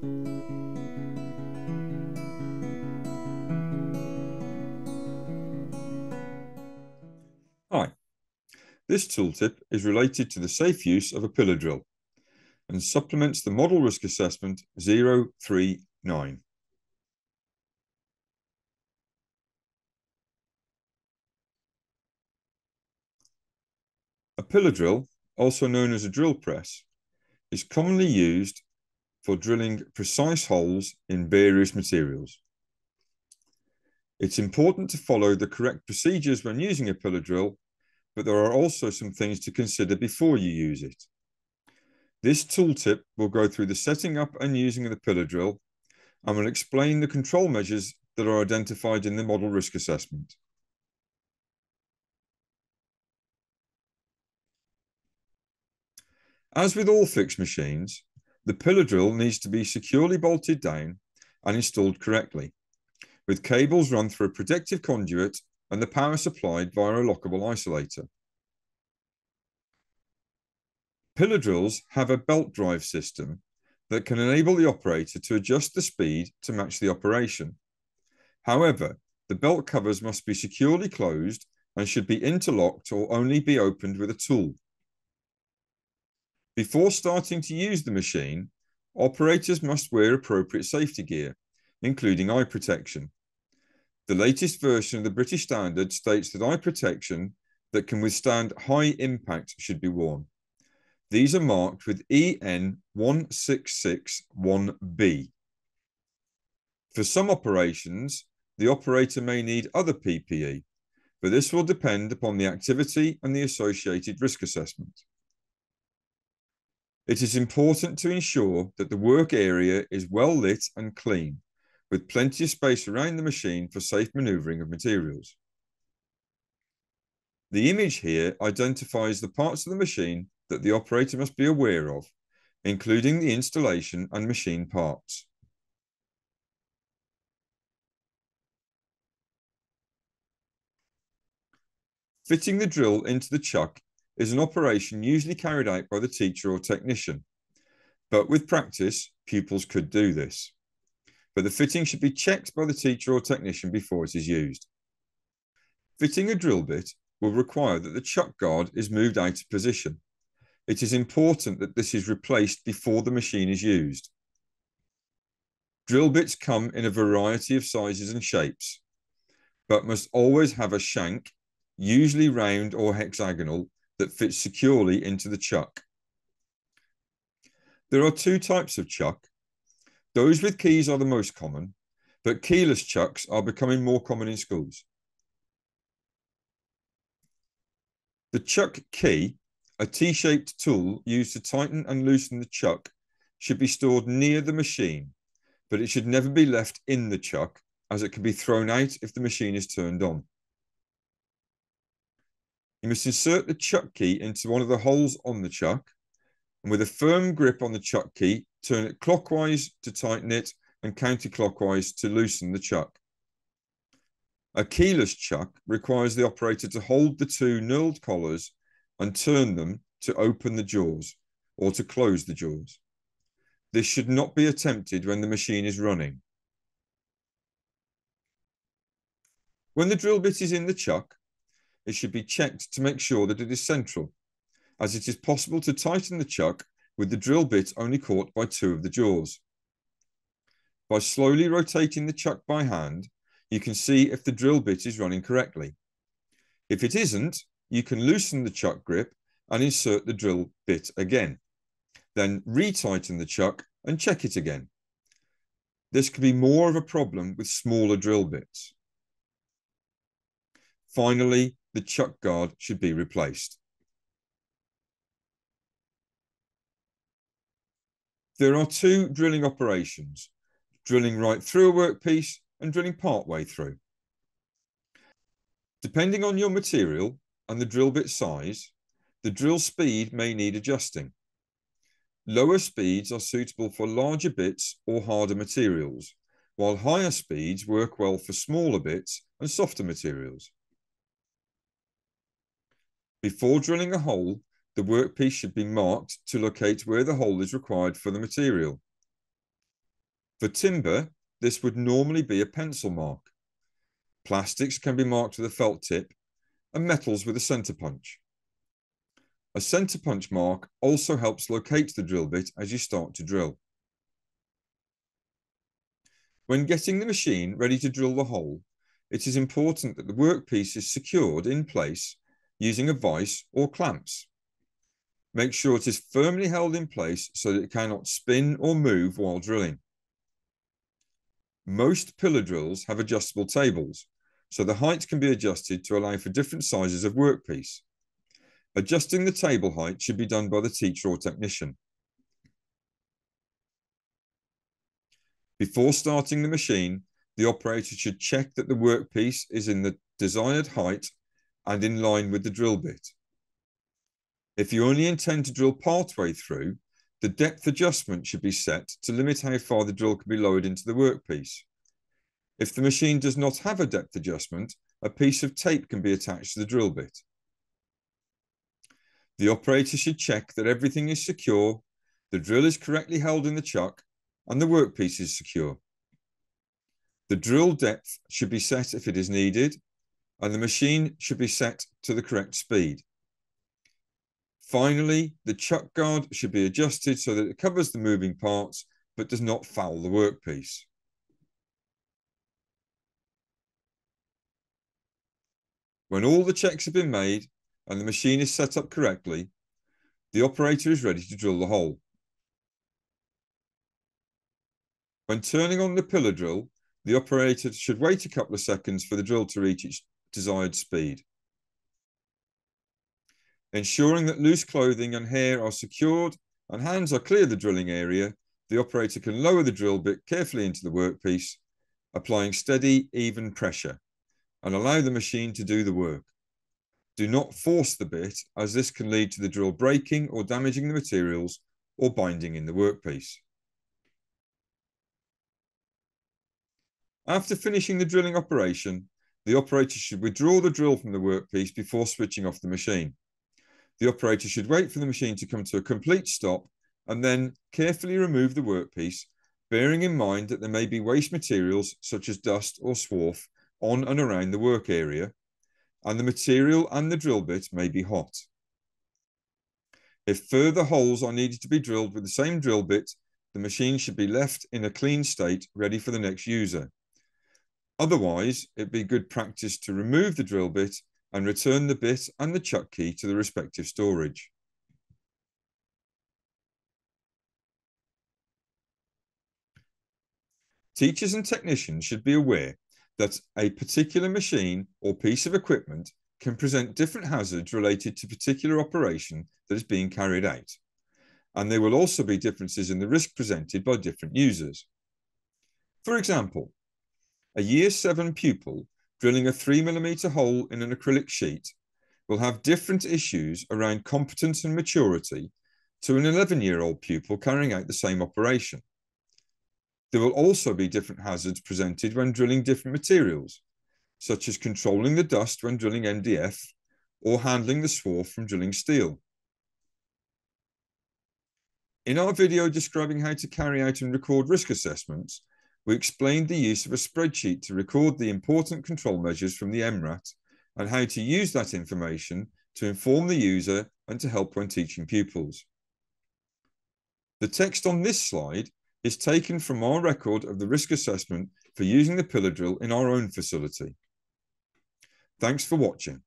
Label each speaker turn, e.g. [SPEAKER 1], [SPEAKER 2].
[SPEAKER 1] Hi, this tooltip is related to the safe use of a pillar drill and supplements the Model Risk Assessment 039. A pillar drill, also known as a drill press, is commonly used for drilling precise holes in various materials. It's important to follow the correct procedures when using a pillar drill, but there are also some things to consider before you use it. This tooltip will go through the setting up and using of the pillar drill and will explain the control measures that are identified in the model risk assessment. As with all fixed machines, the pillar drill needs to be securely bolted down and installed correctly, with cables run through a protective conduit and the power supplied via a lockable isolator. Pillar drills have a belt drive system that can enable the operator to adjust the speed to match the operation. However, the belt covers must be securely closed and should be interlocked or only be opened with a tool. Before starting to use the machine, operators must wear appropriate safety gear, including eye protection. The latest version of the British Standard states that eye protection that can withstand high impact should be worn. These are marked with EN1661B. For some operations, the operator may need other PPE, but this will depend upon the activity and the associated risk assessment. It is important to ensure that the work area is well lit and clean, with plenty of space around the machine for safe maneuvering of materials. The image here identifies the parts of the machine that the operator must be aware of, including the installation and machine parts. Fitting the drill into the chuck is an operation usually carried out by the teacher or technician. But with practice, pupils could do this. But the fitting should be checked by the teacher or technician before it is used. Fitting a drill bit will require that the chuck guard is moved out of position. It is important that this is replaced before the machine is used. Drill bits come in a variety of sizes and shapes, but must always have a shank, usually round or hexagonal, that fits securely into the chuck. There are two types of chuck. Those with keys are the most common, but keyless chucks are becoming more common in schools. The chuck key, a T-shaped tool used to tighten and loosen the chuck, should be stored near the machine, but it should never be left in the chuck as it can be thrown out if the machine is turned on. You must insert the chuck key into one of the holes on the chuck, and with a firm grip on the chuck key, turn it clockwise to tighten it and counterclockwise to loosen the chuck. A keyless chuck requires the operator to hold the two knurled collars and turn them to open the jaws or to close the jaws. This should not be attempted when the machine is running. When the drill bit is in the chuck, it should be checked to make sure that it is central, as it is possible to tighten the chuck with the drill bit only caught by two of the jaws. By slowly rotating the chuck by hand, you can see if the drill bit is running correctly. If it isn't, you can loosen the chuck grip and insert the drill bit again. Then retighten the chuck and check it again. This can be more of a problem with smaller drill bits. Finally, the chuck guard should be replaced. There are two drilling operations, drilling right through a workpiece and drilling partway through. Depending on your material and the drill bit size, the drill speed may need adjusting. Lower speeds are suitable for larger bits or harder materials, while higher speeds work well for smaller bits and softer materials. Before drilling a hole, the workpiece should be marked to locate where the hole is required for the material. For timber, this would normally be a pencil mark. Plastics can be marked with a felt tip and metals with a center punch. A center punch mark also helps locate the drill bit as you start to drill. When getting the machine ready to drill the hole, it is important that the workpiece is secured in place using a vise or clamps. Make sure it is firmly held in place so that it cannot spin or move while drilling. Most pillar drills have adjustable tables, so the height can be adjusted to allow for different sizes of workpiece. Adjusting the table height should be done by the teacher or technician. Before starting the machine, the operator should check that the workpiece is in the desired height and in line with the drill bit. If you only intend to drill partway through, the depth adjustment should be set to limit how far the drill can be lowered into the workpiece. If the machine does not have a depth adjustment, a piece of tape can be attached to the drill bit. The operator should check that everything is secure, the drill is correctly held in the chuck, and the workpiece is secure. The drill depth should be set if it is needed, and the machine should be set to the correct speed. Finally, the chuck guard should be adjusted so that it covers the moving parts but does not foul the workpiece. When all the checks have been made and the machine is set up correctly, the operator is ready to drill the hole. When turning on the pillar drill, the operator should wait a couple of seconds for the drill to reach its desired speed. Ensuring that loose clothing and hair are secured and hands are clear the drilling area, the operator can lower the drill bit carefully into the workpiece, applying steady, even pressure, and allow the machine to do the work. Do not force the bit, as this can lead to the drill breaking or damaging the materials or binding in the workpiece. After finishing the drilling operation, the operator should withdraw the drill from the workpiece before switching off the machine. The operator should wait for the machine to come to a complete stop and then carefully remove the workpiece, bearing in mind that there may be waste materials such as dust or swarf on and around the work area, and the material and the drill bit may be hot. If further holes are needed to be drilled with the same drill bit, the machine should be left in a clean state ready for the next user. Otherwise, it'd be good practice to remove the drill bit and return the bit and the chuck key to the respective storage. Teachers and technicians should be aware that a particular machine or piece of equipment can present different hazards related to particular operation that is being carried out. And there will also be differences in the risk presented by different users. For example, a year seven pupil drilling a three millimeter hole in an acrylic sheet will have different issues around competence and maturity to an 11 year old pupil carrying out the same operation. There will also be different hazards presented when drilling different materials, such as controlling the dust when drilling MDF or handling the swarf from drilling steel. In our video describing how to carry out and record risk assessments, we explained the use of a spreadsheet to record the important control measures from the MRAT and how to use that information to inform the user and to help when teaching pupils. The text on this slide is taken from our record of the risk assessment for using the pillar drill in our own facility. Thanks for watching.